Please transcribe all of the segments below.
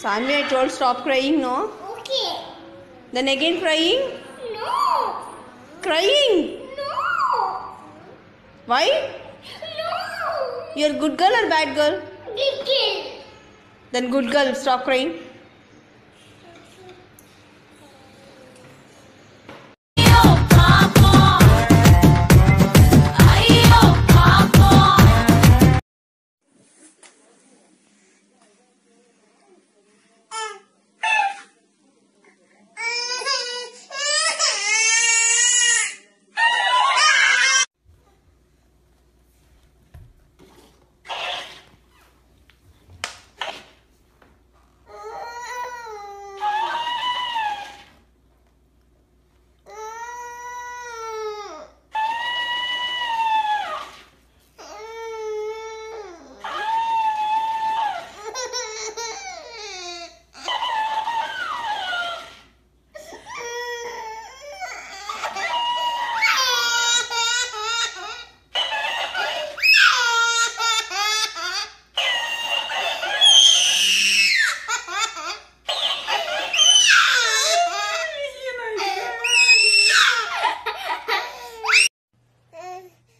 Sanvi, I told stop crying, no? Okay. Then again crying? No. Crying? No. Why? No. You're good girl or bad girl? Little. Then good girl, stop crying.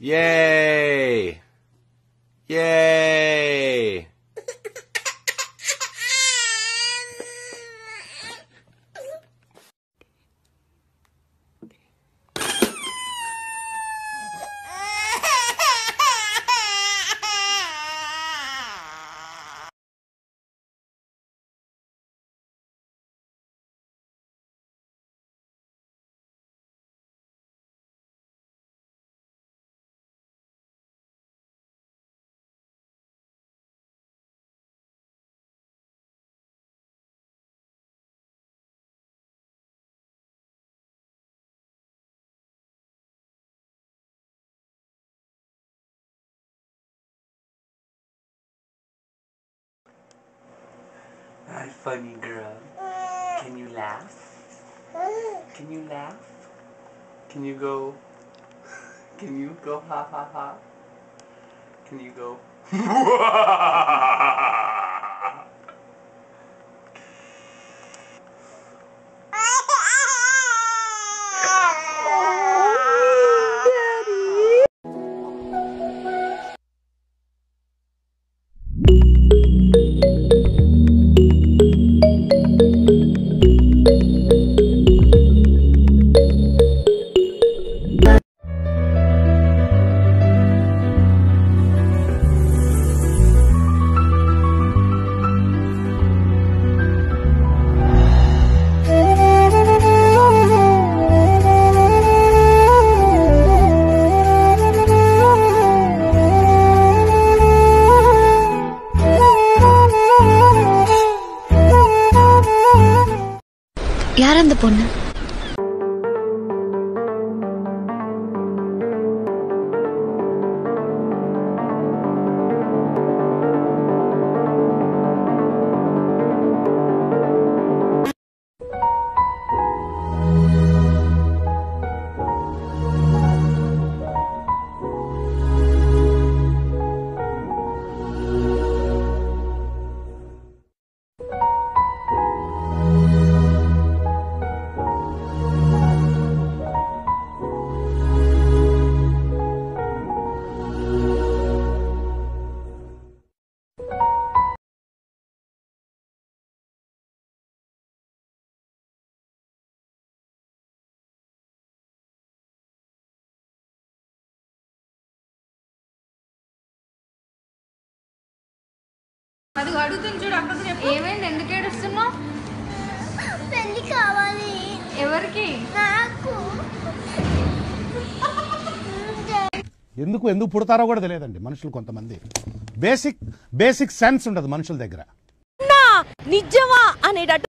Yay! Funny girl. Can you laugh? Can you laugh? Can you go? Can you go ha ha ha? Can you go? அந்த பொண்ணு అది అడుగుతుంది చూడు అక్కడ ఏమైంది? ఎందుకు ఏడుస్తున్నావు? పెళ్ళి కావాలి. ఎవరికి? నాకు. ఎందుకు ఎందుకు పుడతారో కూడా తెలియదండి మనుషులు కొంతమంది. బేసిక్ బేసిక్ సెన్స్ ఉండదు మనుషుల దగ్గర. నిజమా అనేటట్టు